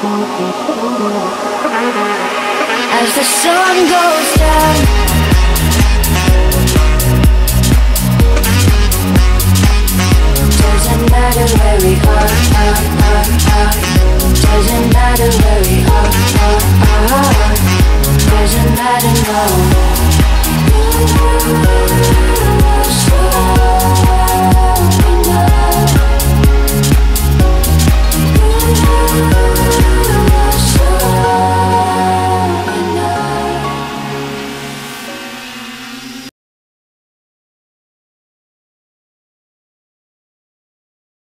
As the sun goes down Doesn't matter where we are, are, are, are. Doesn't matter where we are, are, are. Doesn't matter no